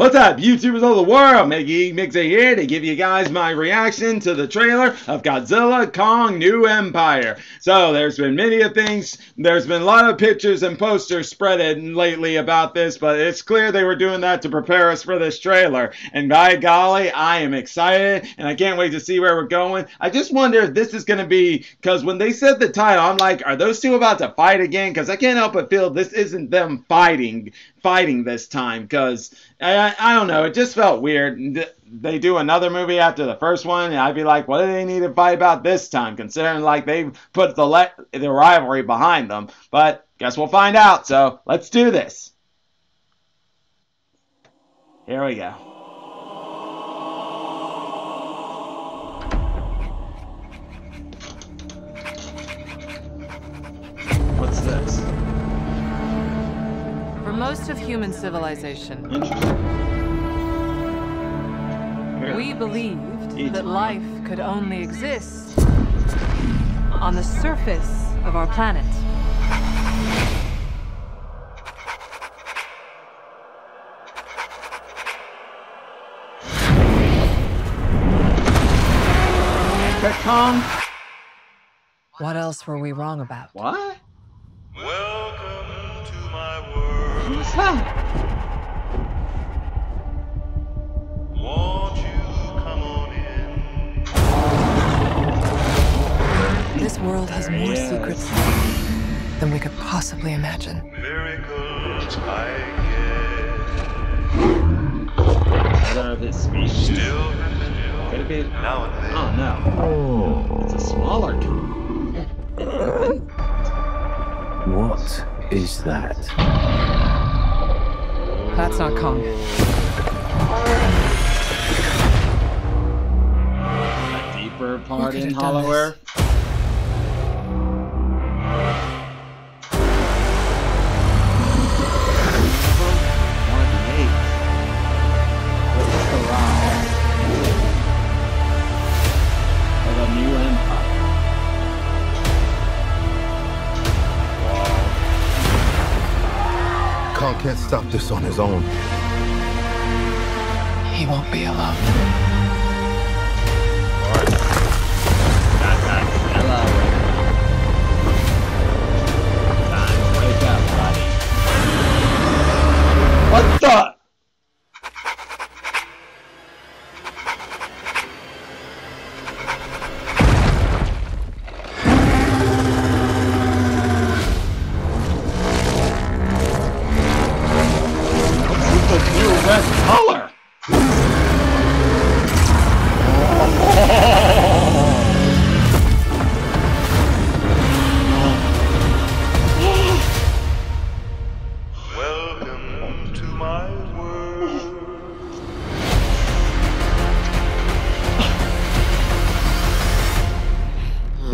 What's up, YouTubers of the world? Miggy Mixer here to give you guys my reaction to the trailer of Godzilla Kong New Empire. So, there's been many of things, there's been a lot of pictures and posters spreaded lately about this, but it's clear they were doing that to prepare us for this trailer. And by golly, I am excited, and I can't wait to see where we're going. I just wonder if this is going to be, because when they said the title, I'm like, are those two about to fight again? Because I can't help but feel this isn't them fighting fighting this time because I don't know. It just felt weird. They do another movie after the first one and i'd be like what do they need to fight about this time? Considering like they put the le- the rivalry behind them. But guess we'll find out. So let's do this. Here we go most of human civilization, we believed that life could only exist on the surface of our planet. What else were we wrong about? What? This world has more yes. secrets than we could possibly imagine. Miracles I get. Other of its species. Still Could it be? Now and then. Oh no. Oh. It's a smaller. What is that? That's not Kong. A deeper part in Hollow can't stop this on his own. He won't be alone.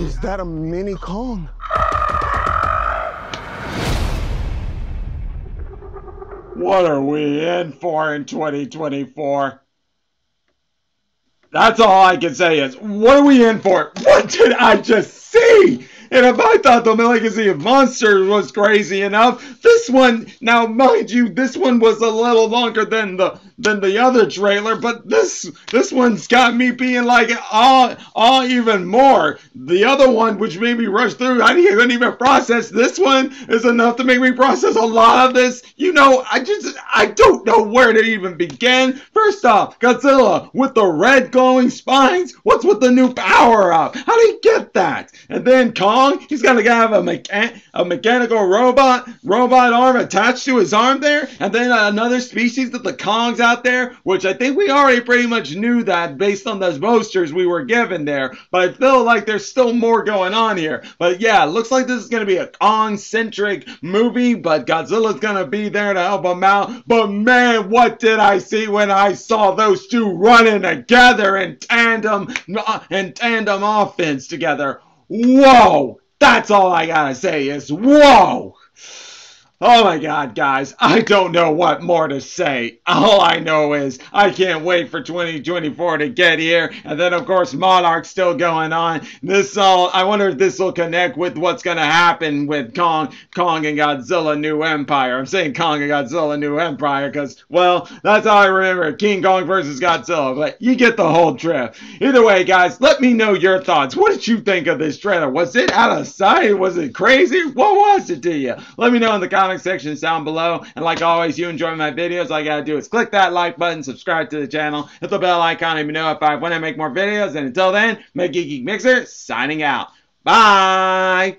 Is that a mini Kong? What are we in for in 2024? That's all I can say is, what are we in for? What did I just see? And if I thought the Legacy of Monsters was crazy enough, this one, now mind you, this one was a little longer than the than the other trailer, but this this one's got me being like ah ah even more. The other one, which made me rush through, I didn't even process. This one is enough to make me process a lot of this. You know, I just I don't know where to even begin. First off, Godzilla with the red glowing spines. What's with the new power up? How do you get that? And then Kong, he's gonna have a mechan a mechanical robot robot arm attached to his arm there, and then another species that the Kongs out there, which I think we already pretty much knew that based on those posters we were given there. But I feel like there's still more going on here. But yeah, looks like this is to be a Kong-centric movie, but Godzilla's to be there to help him out. But man, what did I see when I saw those two running together in tandem, uh, in tandem offense together? Whoa! That's all I gotta say is whoa! Oh my god, guys, I don't know what more to say. All I know is I can't wait for 2024 to get here. And then, of course, Monarch's still going on. This all, I wonder if this will connect with what's going to happen with Kong, Kong and Godzilla New Empire. I'm saying Kong and Godzilla New Empire because, well, that's how I remember. King Kong versus Godzilla. But you get the whole drift. Either way, guys, let me know your thoughts. What did you think of this trailer? Was it out of sight? Was it crazy? What was it to you? Let me know in the comments comment sections down below. And like always, you enjoy my videos, all you gotta do is click that like button, subscribe to the channel, hit the bell icon and be notified when I make more videos. And until then, Geek Mixer signing out. Bye!